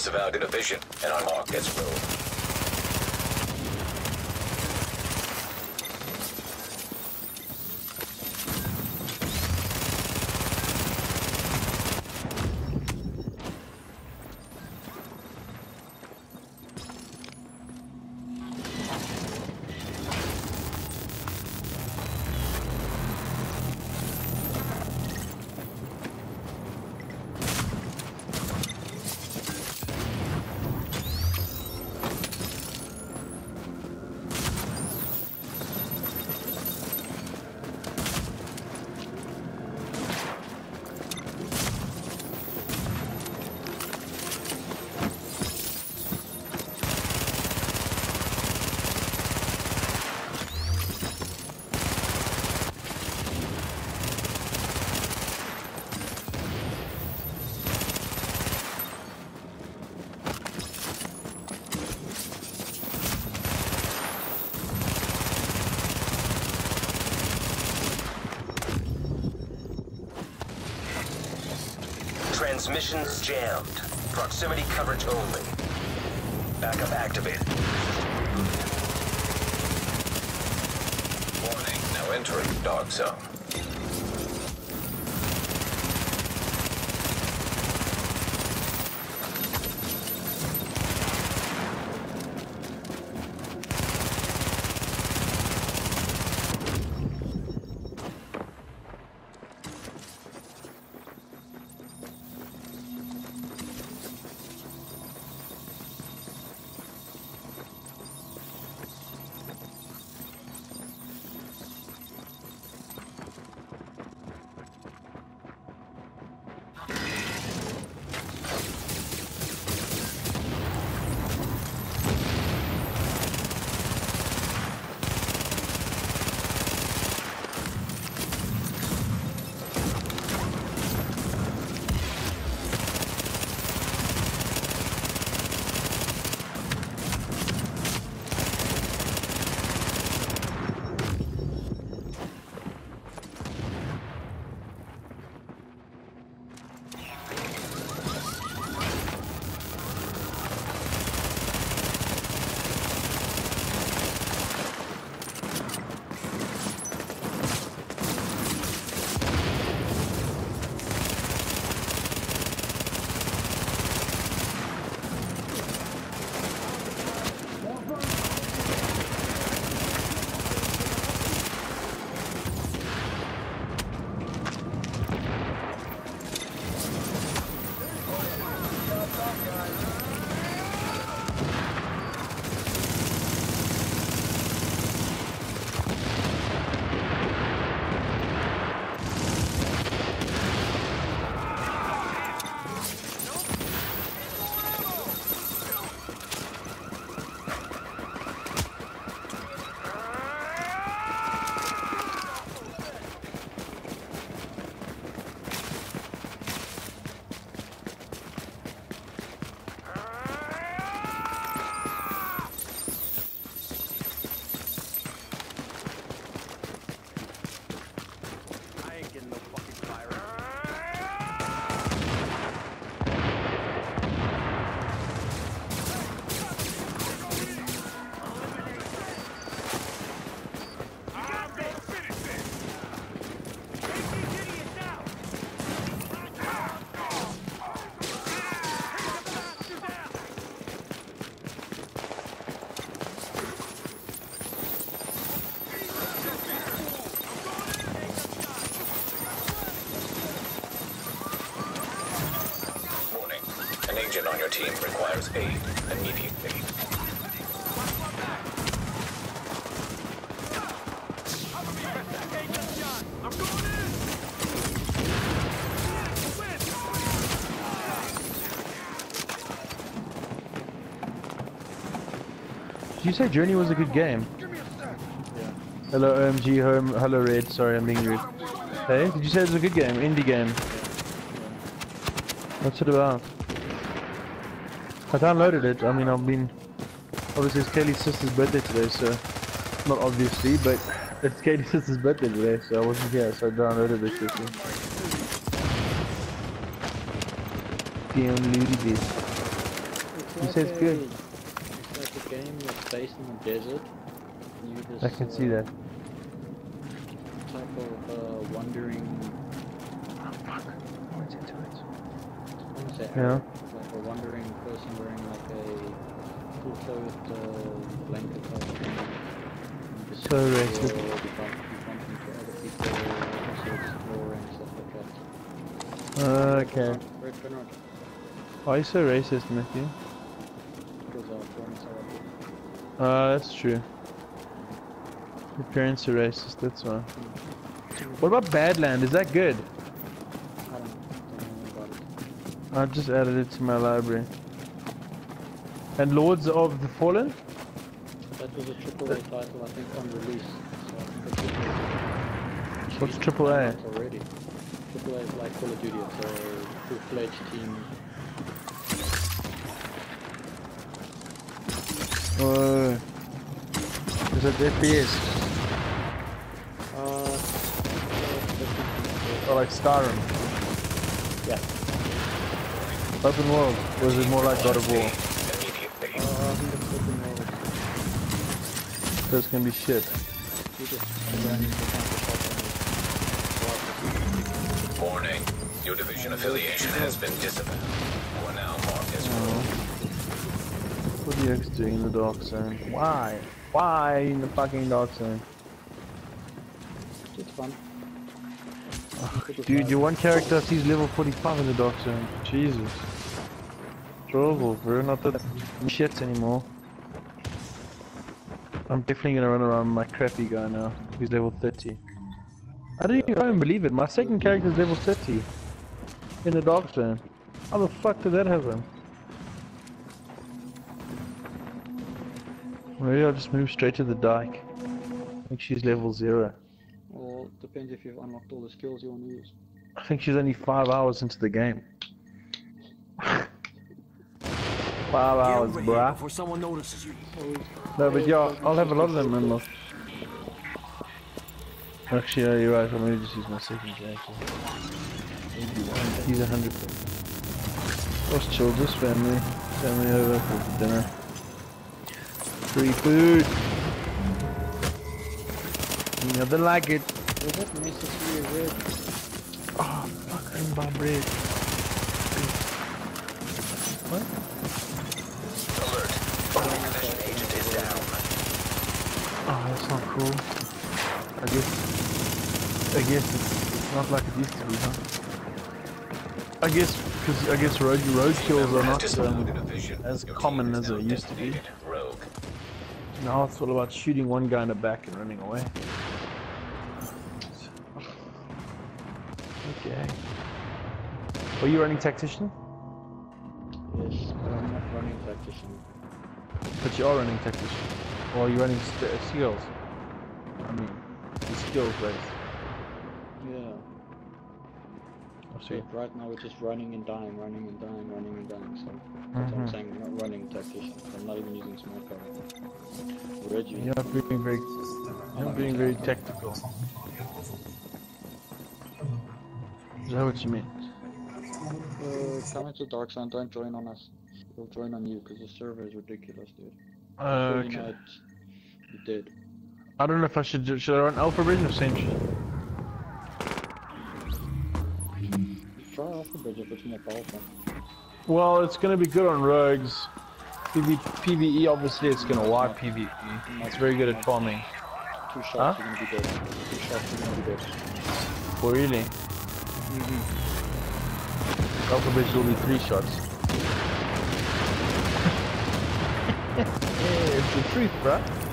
Disavowed inhibition, and our mark gets. Transmissions jammed. Proximity coverage only. Backup activated. Warning, now entering dark zone. Team requires aid. Immediate aid. Did you say Journey was a good game? Hello OMG, home, hello Red, sorry I'm being rude. Hey, did you say it was a good game? Indie game? What's it about? I downloaded it. I mean, I've been. Obviously, it's Kaylee's sister's birthday today, so. Not obviously, but it's Kaylee's sister's birthday today, so I wasn't here, so I downloaded it quickly. Downloaded. It's You like said it's a, good. It's like a game that's based in the desert. You just, I can see uh, that. Type of uh, wandering. Oh fuck. I went into it. I want to say Yeah. Arab, like a wandering person wearing like a full clothed uh, blanket type of thing. You just So racist. You bump, you bump into other people, also explore and stuff like that. Okay. Why are you so racist, Matthew? because our parents are like Uh, that's true. Your parents are racist, that's why. What about Badland? Is that good? I don't, don't know about it. I just added it to my library. And Lords of the Fallen? That was a triple A title, I think, on release. So I think it's triple What's triple A? Already. Triple A is like Call of Duty, it's a full-fledged team. Oh. Is it FPS? Uh, Or like Skyrim? yeah. Open world? Or is it more like God of War? Immediately. Uh, I think it's open world. So it's gonna be shit. You just ran into a bunch of Warning. Your division affiliation has been disavowed. You are now marked as oh. rogue. What are you guys doing in the dark zone? Why? Why in the fucking dark zone? It's fun. Dude, your one character sees level 45 in the dark zone. Jesus. Trouble, bro. Not that shit anymore. I'm definitely gonna run around my crappy guy now. He's level 30. I don't even I believe it. My second character is level 30 in the dark zone. How the fuck did that happen? Maybe I'll just move straight to the dike. I think she's level zero. Well, depends if you've unlocked all the skills you want to use. I think she's only five hours into the game. Five hours, bruh. before someone notices you. No, but yeah, I'll have a lot of them in unlocked. Actually, yeah, you're right. I'm gonna just use my second character. He's a hundred. Let's chill, just family. Family over for dinner. Free food. Nothing like it. Was that necessary red? Oh, fuck, I didn't buy bread. What? Alert. Your division agent is down. Oh, that's not cool. I guess. I guess it's, it's not like it used to be, huh? I guess because I guess road road kills are not um, as common as they used to be. now it's all about shooting one guy in the back and running away. Okay. Are you running tactician? Yes, but I'm not running tactician. But you are running tactician. Or are you running uh, skills? I mean, the skills based. Yeah. I see. But right now we're just running and dying, running and dying, running and dying. So that's what I'm Mhm. saying. I'm not running tactician. I'm not even using smart cover. Reggie. You're not being very, you're not being very tactical. Is that what you mean? Uh, come into Dark Zone, don't join on us. We'll join on you because the server is ridiculous, dude. Uh, Before you okay. know it, you're dead. I don't know if I should do, should I run Alpha Bridge or Sentry? Try Alpha Bridge if it's more powerful. Well, it's gonna be good on rogues. PV, PVE, obviously, it's gonna wipe PVE. It's very good at farming. Two shots, Huh? you're gonna be dead. Two shots, you're gonna be dead. Oh, really? Mm-hmm. Alpha Bridge will be three shots. yeah, it's the truth, bruh.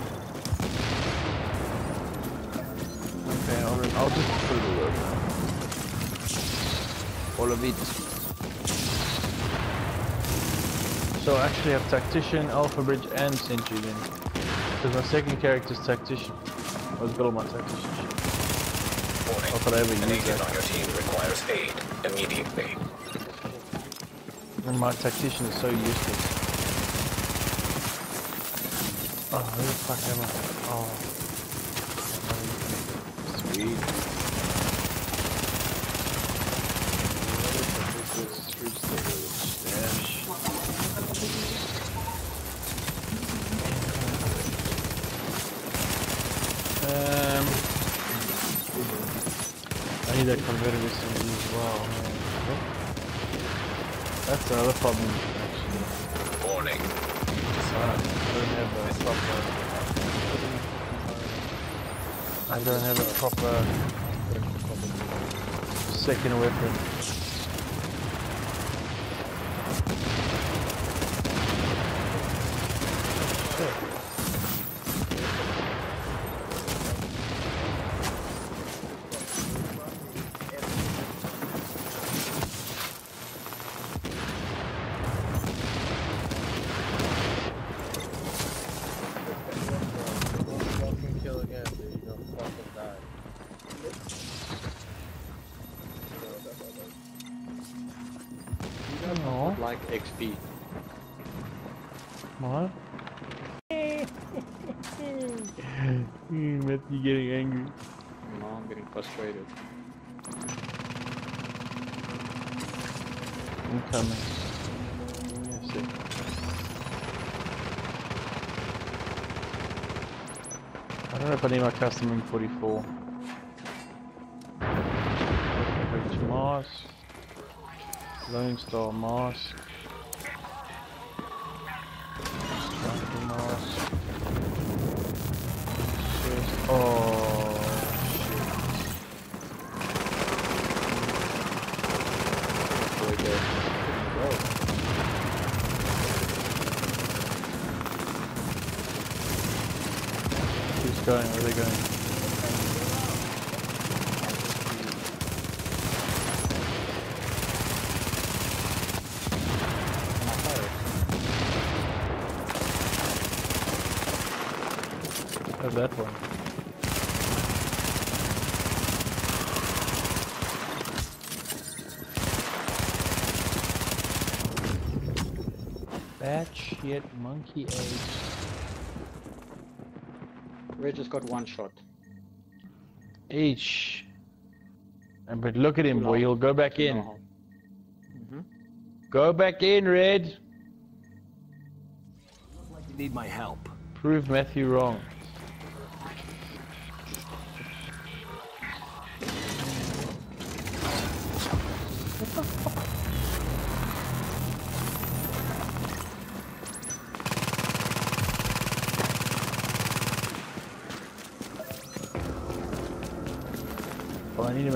Okay, I'll, I'll just put it all over. All of it. So I actually have Tactician, Alpha Bridge, and Sentry then. Because my second character is Tactician. I've got all my Tactician shit. Warning. Not that I ever An agent that. on your team requires aid immediately. And my Tactician is so useless. Oh, where the fuck am I? Oh. Um, I need a converter with some as well. That's another problem. Actually. Warning. I don't have a I don't have a proper second weapon. fucking kill again, dude. You're gonna fucking die. No. Like XP. What? Matthew getting angry. No, I'm getting frustrated. I'm coming. A sec. I don't know if I need my custom M44. Bridge mask. Lone Star mask. Going? Where are they going? That one. Bad shit, monkey age. We just got one shot. H. And But look at him, boy. He'll go back in. long. Mhm. Go back in, Red. Like You need my help. Prove Matthew wrong.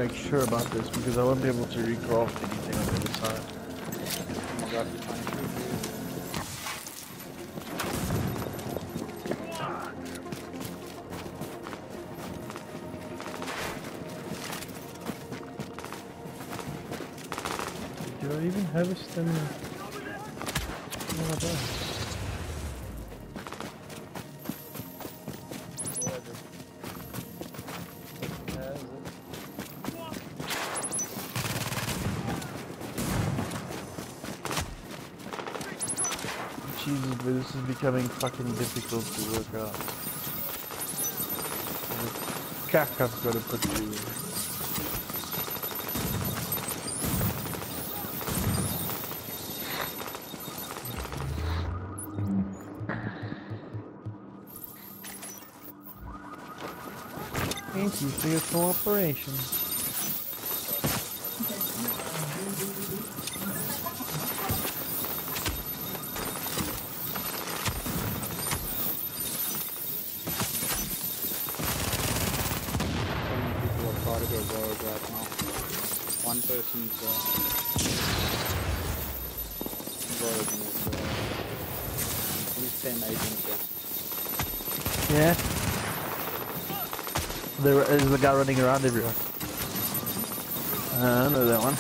Make sure about this because I won't be able to recraft anything on the other side. Do I even have a stamina? Becoming fucking difficult to work out. The Cack I've got to put through. Thank you for your cooperation. So many people are part of the world right now. One person's world and at least 10 agents here. Yeah. There is the guy running around everywhere. Uh, I know that one.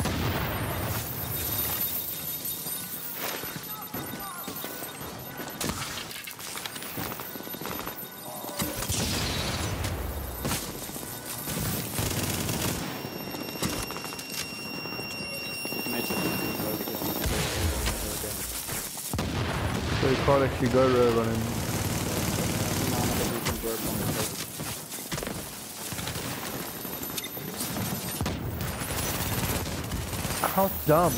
On the place. How dumb.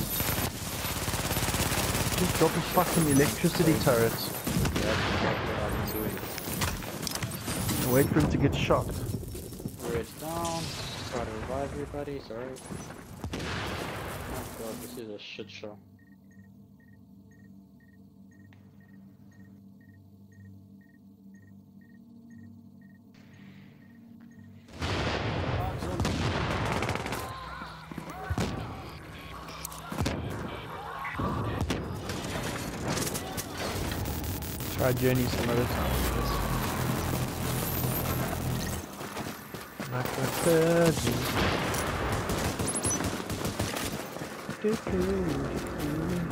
Just drop his fucking electricity and Wait for him to get shot. Red's down. try to revive buddy. Sorry. Oh god, this is a shit show. Try journey some other time. Like a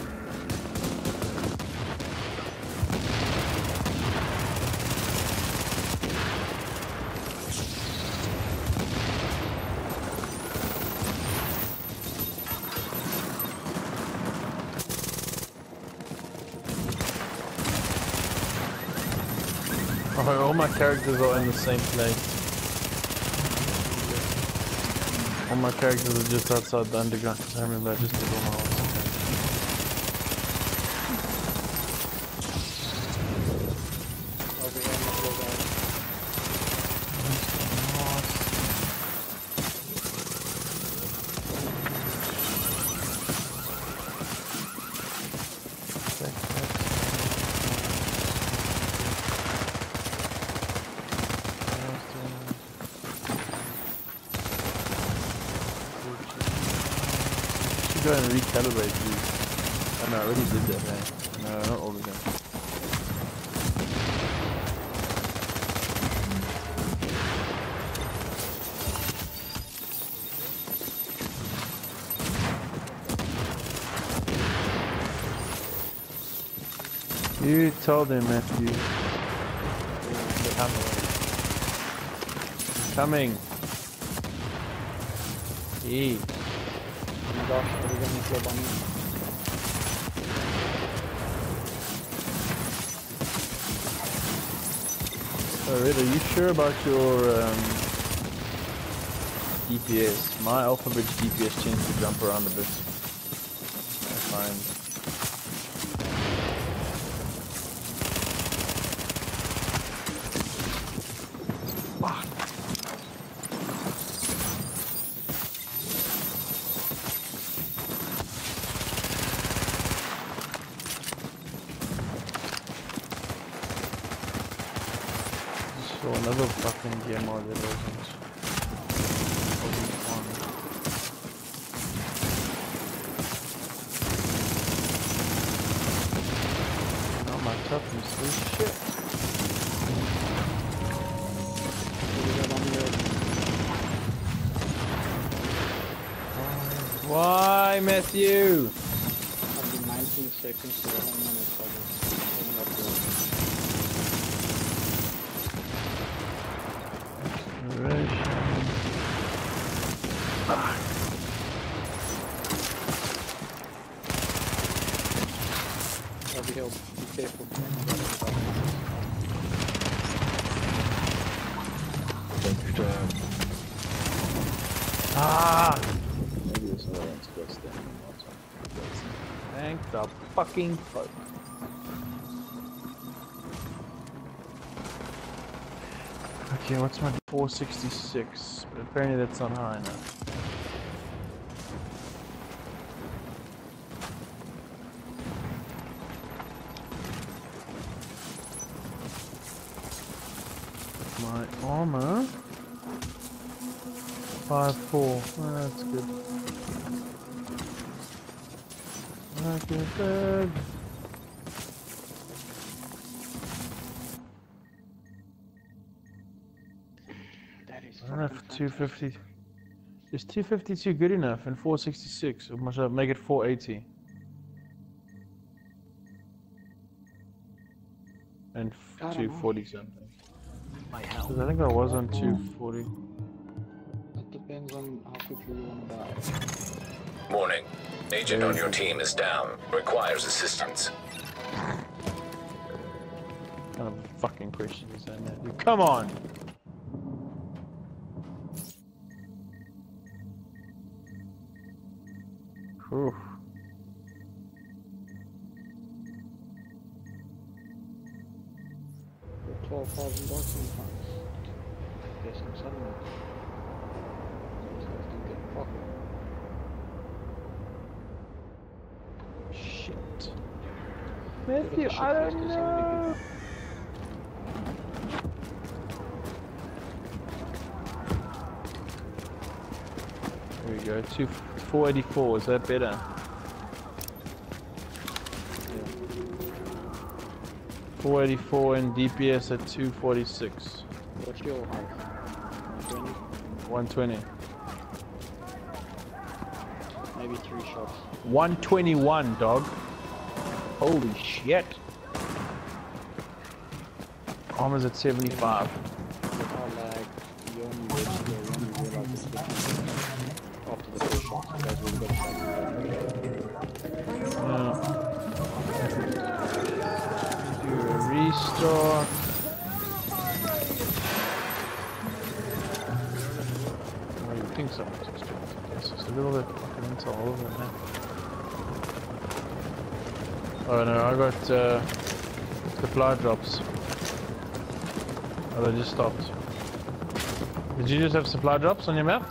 Oh, all my characters are in the same place. All my characters are just outside the underground. I remember I just did all my own stuff. Over here, my little guy. Go and recalibrate these. Oh no, I already did that, man. No, not all of them. You told him, Matthew. Coming. Oh Bunny? Oh, Red, are you sure about your um, DPS? My Alpha Bridge DPS tends to jump around a bit. I find. Fuck. So another fucking game that wasn't. wasn't fun. Now my toughness is shit. Here we go, Bunny Red. Why, Matthew? I've been 19 seconds to 1 minute, so I'm just putting up the- Over here, be careful. Ah! Maybe this other one's close then. Thank the fucking fuck. Okay, what's my 466? But apparently that's not high enough. My armor. Five four. Oh, that's good. Like a bird. That is I don't know if fucking 250. Is 252 good enough and 466? Or must I make it 480? And f- I 240 something. Because I think I was on 240. It depends on how quickly you want to die. Warning. Agent on your team is down. Requires assistance. What kind of fucking question is that, Matthew? Come on! Whew. 12,000 bucks in funds. Guess I'm selling it. It? Matthew, I don't there's so many know. There we go. Two, 484. Is that better? Yeah. 484 and DPS at 246. What's your height? 120. 120? Maybe three shots. 121, dog. Holy shit. Armor's at 75. With our lag, you only register when you realize it's 50 after the first shot, because we've got Yeah. Do a restart. Oh, think so? It's a little bit fucking into all it, man. Oh no, I got uh, supply drops. Oh, they just stopped. Did you just have supply drops on your map?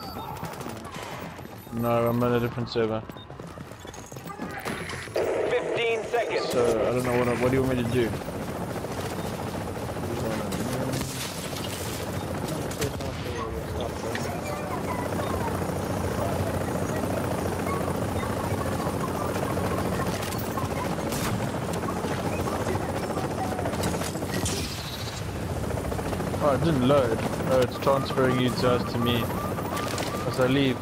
No, I'm on a different server. 15 seconds. So I don't know what I- what do you want me to do? It didn't load. Oh, it's transferring you to us to me. As I leave.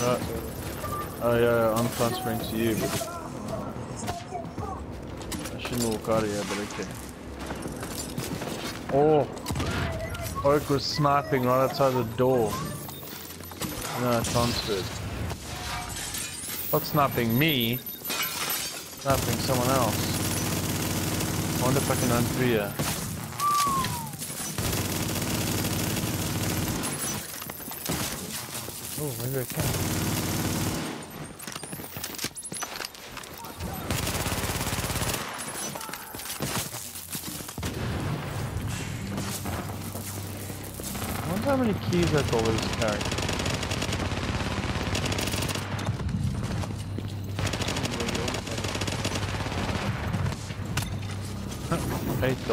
No. Oh yeah, I'm transferring to you. I shouldn't walk out of here, but okay. Oh, Oak was sniping right outside the door. Then I transferred. Not sniping me, sniping someone else. I I through here. Oh, maybe I can. I wonder how many keys that always carry. Eight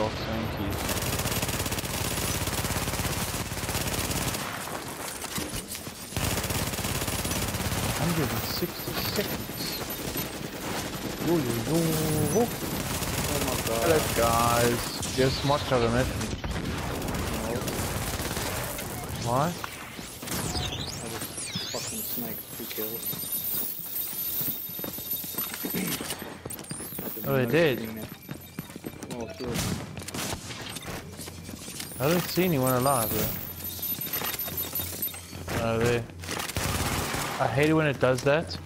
dogs and keys. Hundred and sixty seconds. Yo, yo, yo. Hello guys. Yes, smart cover met me. Why? I just fucking snaked two kills. Oh, they did? I don't see anyone alive there. Oh, there. I hate it when it does that.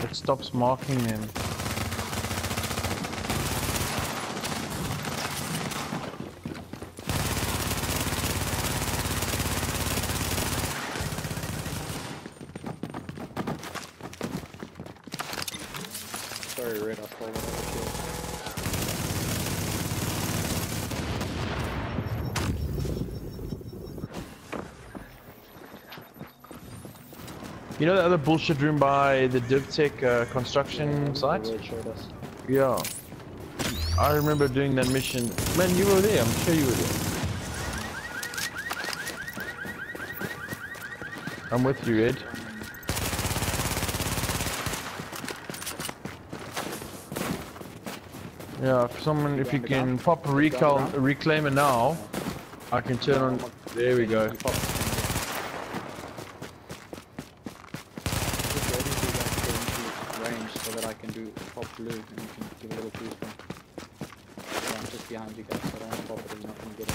It stops marking them. You know the other bullshit room by the DivTech uh, construction Yeah, site? Yeah. I remember doing that mission. Man, you were there. I'm sure you were there. I'm with you, Ed. Yeah, if someone, if you can pop a recall, a reclaimer now, I can turn on. There we go. You pop- Just waiting for you guys to get into range so that I can do pop blue and you can give a little boost on. So I'm just behind you guys, so I don't want to pop it, you're not going to get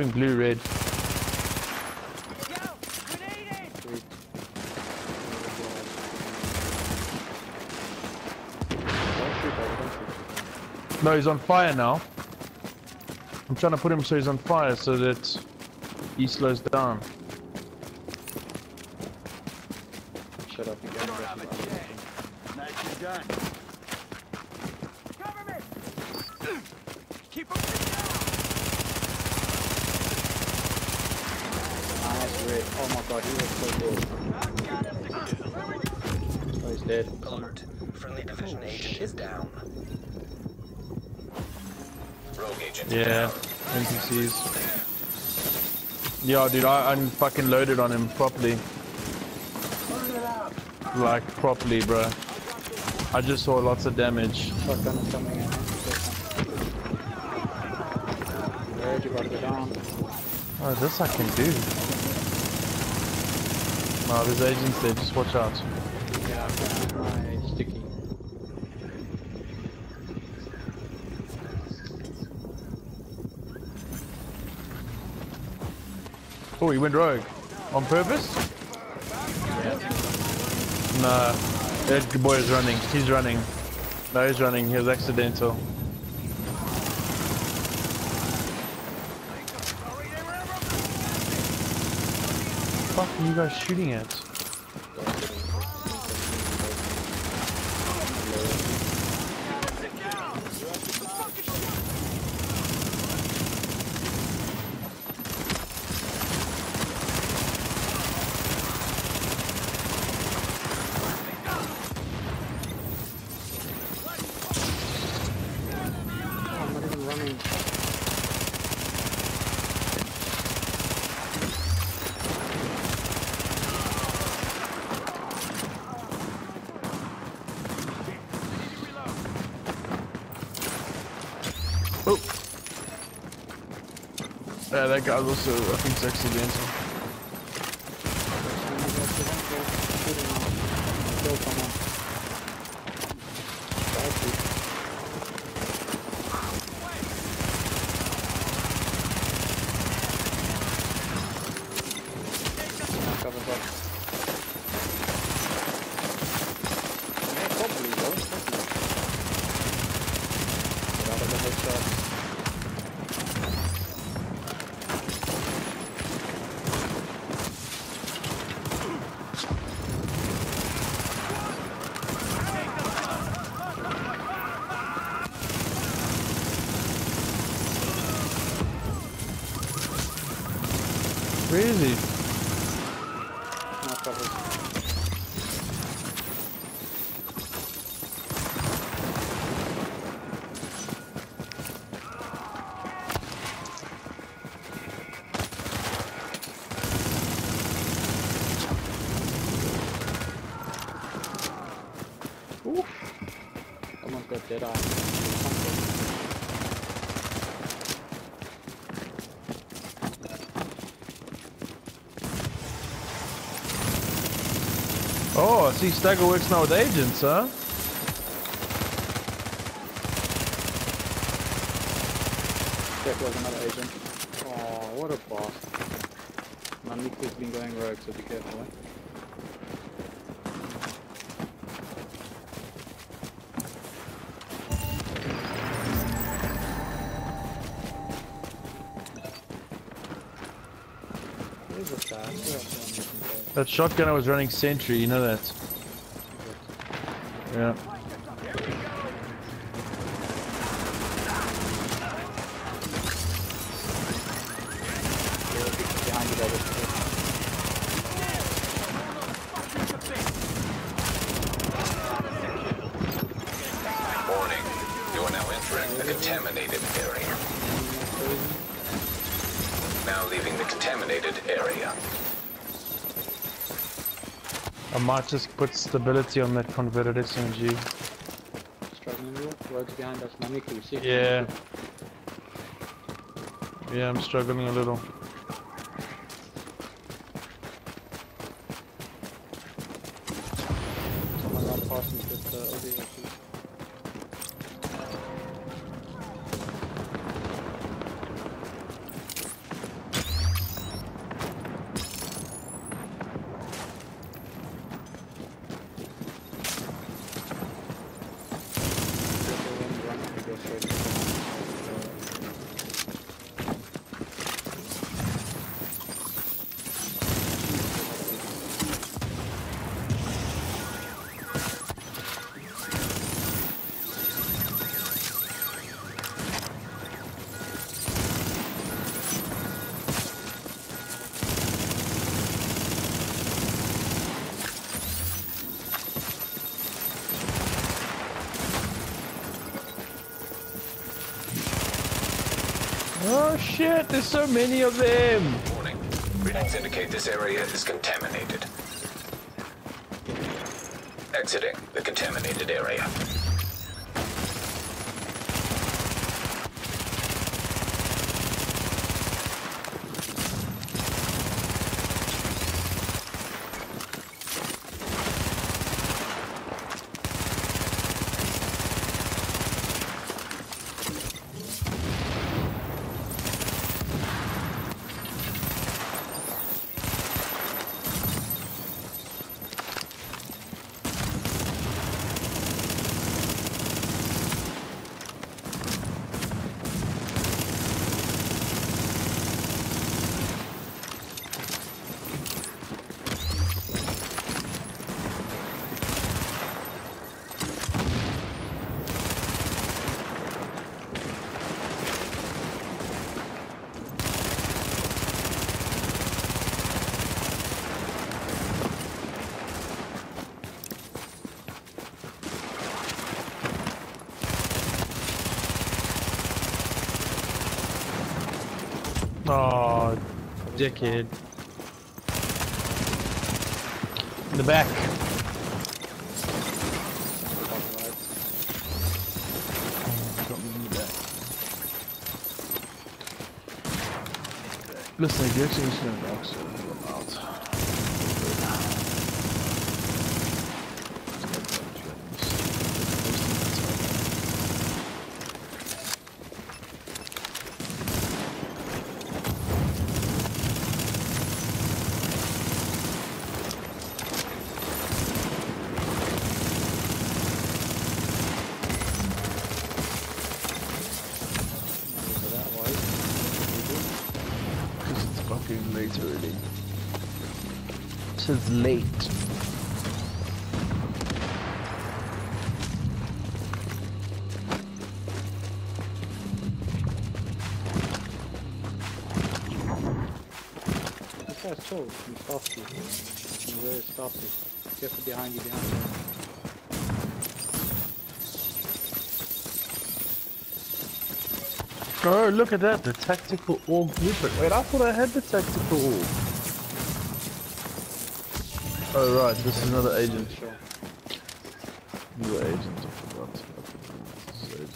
it. Blue, red. No, he's on fire now. I'm trying to put him so he's on fire so that he slows down. Shut up, you guys. That's the other thing. Nice red. Oh he was so good. Oh, he's dead. Alert. Friendly division agent is down. Rogue agent Yeah. NPCs. Yeah, dude, I, I'm fucking loaded on him properly. Like, properly, bro. I just saw lots of damage. Shotgun is coming in. Red, you gotta go down. Oh, this I can do. No, there's agents there, just watch out. Yeah, my sticky. Oh, he went rogue. On purpose? Nah. That boy is running. He's running. No, he's running. He was accidental. Fuck are you guys shooting at? Oh, I'm not even running. Oh! Yeah, that guy's also, I think, accidental. Kill someone. Bad dude. Yeah, covers up. Yeah, probably though, probably. Get out of the headshot. Where is he? No covers. Oof. Someone's got dead eye. Oh, I see Stagger works now with agents, huh? That was another agent. Oh, what a boss. Maniku's been going rogue, so be careful. Eh? Where's the fast? Where else do I need to go? That shotgunner was running sentry, you know that? Yeah. Behind you, Robert. Warning. You are now entering the contaminated area. Now leaving the contaminated area. I might just put stability on that converted SMG. Struggling behind us. Maniku, see? Yeah. Yeah, I'm struggling a little. Someone me with uh, OBS. There's so many of them! Warning. Readings indicate this area is contaminated. Exiting the contaminated area. Oh, dickhead. In the back. Back. Listen, you're actually just gonna box it, I'm out. Over that way. Because it's fucking late already. Tis late. This guy's chill. He's stealthy. He's very stealthy. Careful behind you, behind you. Oh, look at that, the tactical AUG blueprint. Wait, I thought I had the tactical AUG. Oh right, this is another agent. Sure. Another agent, I forgot. This is agent.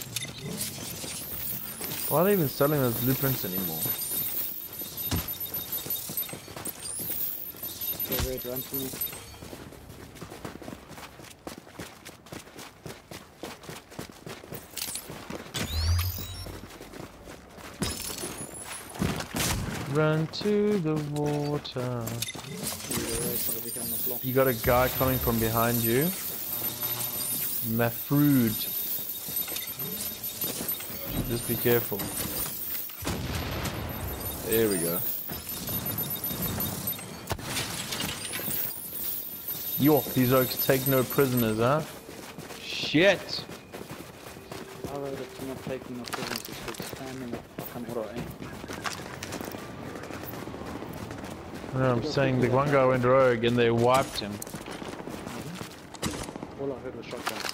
Why are they even selling those blueprints anymore? Okay, red, run to Run to the water. Either way, it's gonna be on the floor. You got a guy coming from behind you. Mafrood. Just be careful. There we go. Yo, these oaks take no prisoners, huh? Shit! I wrote it to not taking no prisoners, it's expanding the fucking eh? No, I'm saying the one guy went rogue and they wiped him. All I heard was.